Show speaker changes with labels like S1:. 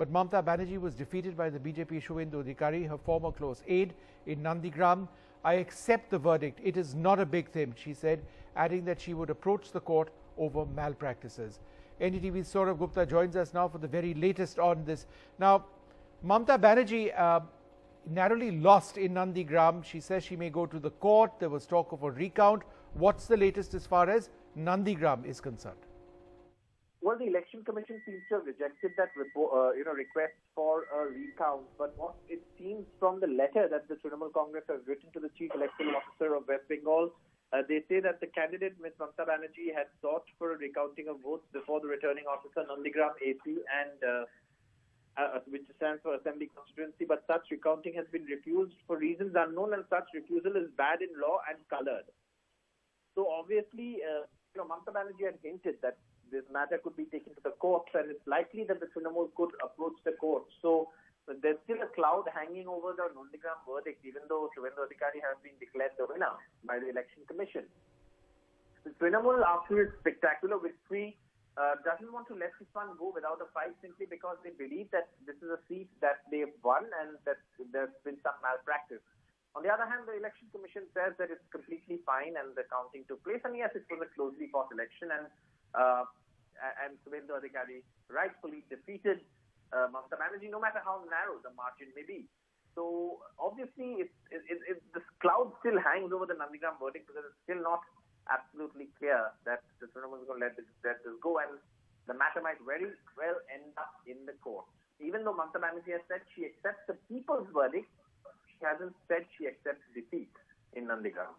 S1: But Mamata Banerjee was defeated by the BJP Suvendu Adhikari, her former close aide in Nandigram. I accept the verdict. It is not a big thing, she said, adding that she would approach the court over malpractices. NDTV's Saurabh Gupta joins us now for the very latest on this. Now, Mamata Banerjee uh, narrowly lost in Nandigram. She says she may go to the court. There was talk of a recount. What's the latest as far as Nandigram is concerned?
S2: Well, the election commission seems to have rejected that uh, you know, request for a recount. But what it seems from the letter that the Trinamool Congress has written to the chief electoral officer of West Bengal, uh, they say that the candidate, Ms. Mamata Banerjee, had sought for a recounting of votes before the returning officer, Nandigram AC, and uh, uh, which stands for Assembly Constituency, but such recounting has been refused for reasons unknown, and such refusal is bad in law and colored. So obviously, uh, you know, Mamata Banerjee had hinted that this matter could be taken to the courts, and it's likely that the Trinamool could approach the courts. So there's still a cloud hanging over the Nandigram verdict, even though Suvendu Adhikari has been declared the winner by the Election Commission. The Trinamool, after its spectacular victory, uh, doesn't want to let this one go without a fight simply because they believe that this is a seat that they've won and that there's been some malpractice. On the other hand, the election commission says that it's completely fine and the counting took place. And yes, it was a closely fought election, and uh, and Suvendu Adhikari rightfully defeated uh, Mamata Banerjee, no matter how narrow the margin may be. So obviously, it, it, it, this cloud still hangs over the Nandigram verdict because it's still not absolutely clear that the Trinamool is going to let this, let this go, and the matter might very well end up in the court. Even though Mamata Banerjee has said she accepts the people's verdict, she hasn't said she accepts defeat in Nandigram.